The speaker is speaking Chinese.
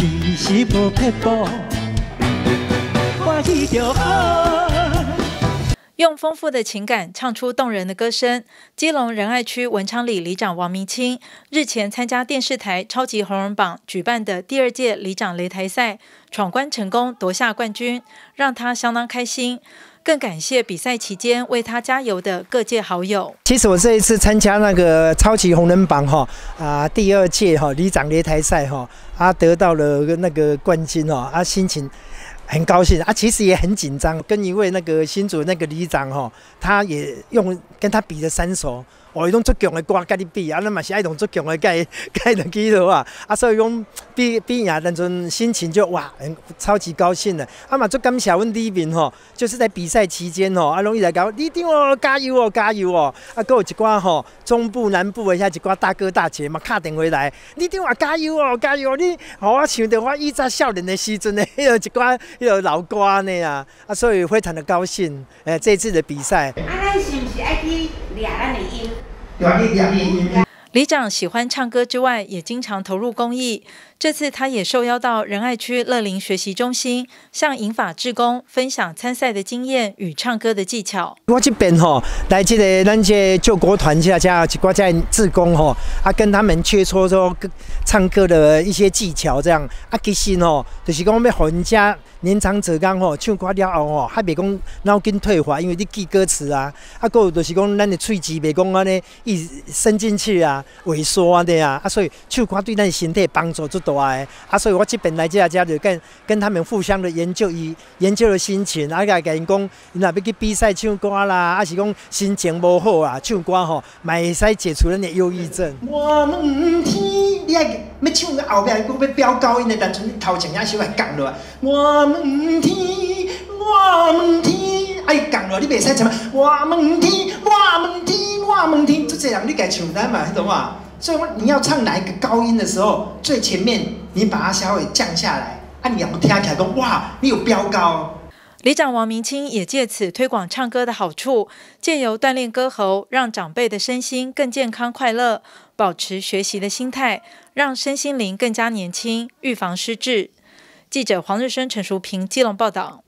其实无撇步，欢喜就好。用丰富的情感唱出动人的歌声。基隆仁爱区文昌里里长王明清日前参加电视台超级红人榜举办的第二届里长擂台赛，闯关成功夺下冠军，让他相当开心。更感谢比赛期间为他加油的各界好友。其实我这一次参加那个超级红人榜哈啊第二届哈里长擂台赛哈啊得到了那个冠军哦啊心情。很高兴啊，其实也很紧张，跟一位那个新主那个旅长哈，他也用跟他比的三首。哦，一种足强的歌，甲你比啊，那嘛是爱种足强的，该该能记到啊，啊，所以讲比比赢，那阵心情就哇，超级高兴的。啊嘛，足感谢阮李明吼，就是在比赛期间吼，啊，容易来讲，李长哦，加油哦，加油哦，啊，搁有一寡吼，中部、南部的遐一寡大哥大姐嘛，敲电话来，李长啊，加油哦，加油！你，互我想到我以前少年的时阵的迄个一寡迄个老歌安尼啊，啊，所以非常的高兴，诶，这次的比赛。咱是不是爱去抓咱的音？里长喜欢唱歌之外，也经常投入公益。这次他也受邀到仁爱区乐龄学习中心，向银法志工分享参赛的经验与唱歌的技巧。我这边吼，来这个咱这救国团下加一挂在志工吼，啊跟他们切磋说唱歌的一些技巧，这样啊其实吼，就是讲要人家年长者讲吼，唱歌了后吼，还别讲脑筋退化，因为你记歌词啊，啊个就是讲咱的喙齿别讲安尼一伸进去啊，萎缩啊的啊，啊所以唱歌对咱的身体帮助最大的，啊所以我这边来这家就跟跟他们互相的研究，以研究的心情，啊甲因讲，若要去比赛唱歌啦，啊是讲心情无好啊，唱歌吼，咪会使解除咱的忧郁症。我问天，你爱要唱个后边，讲要飙高音的，但是你头前遐小还降落来，我。问天，我问天，哎，讲了你袂使唱我问天，我问天，我问天，就这样你该唱单嘛，懂吗？所以你要唱哪一个高音的时候，最前面你把它稍微降下来，啊，你要听起来都哇，你有飙高。里长王明清也借此推广唱歌的好处，借由锻炼歌喉，让长辈的身心更健康快乐，保持学习的心态，让身心灵更加年轻，预防失智。记者黄日升、陈淑平、基隆报道。